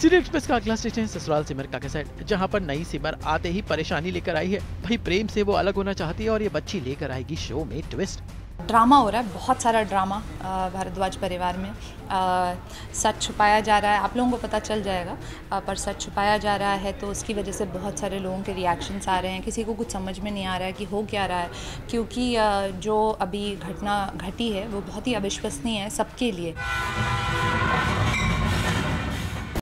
City express का अगला station Sasural Simar का कैसेट जहाँ पर नई सिमर आते ही परेशानी लेकर आई है। भाई प्रेम से वो अलग होना चाहती है और ये बच्ची लेकर आएगी शो में ट्विस्ट ड्रामा हो रहा है बहुत सारा ड्रामा भारद्वाज परिवार में। सच छुपाया जा रहा है आप लोगों को पता चल जाएगा आ, पर सच छुपाया जा रहा है तो उसकी वजह से बहुत सारे लोगों के रिएक्शंस आ रहे हैं। किसी को कुछ समझ में नहीं आ रहा है कि हो क्या रहा है क्योंकि आ, जो अभी घटना घटी है वो बहुत ही अविश्वसनीय है सबके लिए।